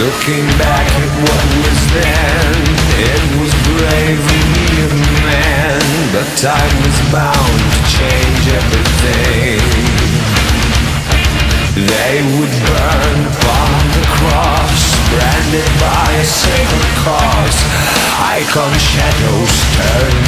Looking back at what was then It was bravery of man. But time was bound to change everything. They would burn upon the cross Branded by a sacred cause. Icon shadows turn